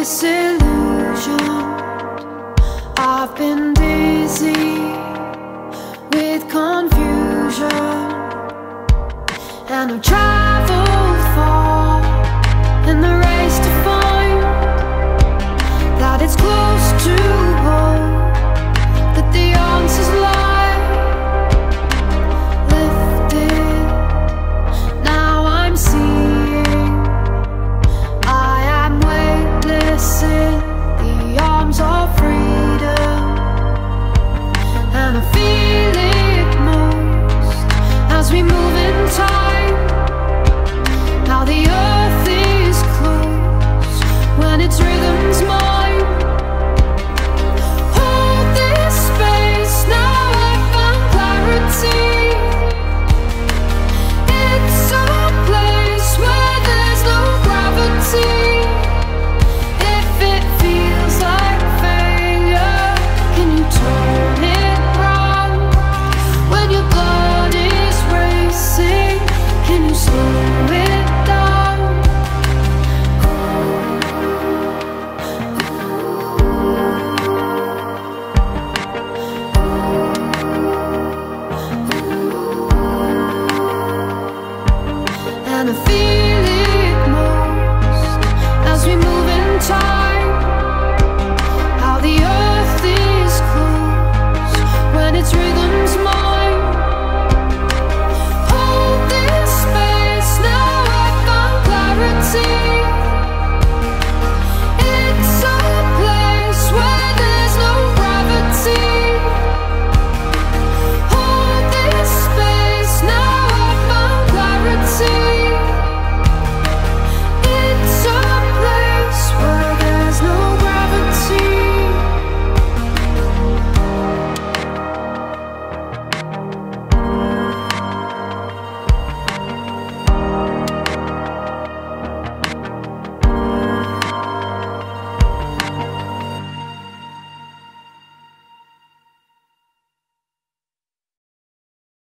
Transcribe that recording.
disillusioned. I've been dizzy with confusion. And I've traveled far in the rain. feel it most as we move in time.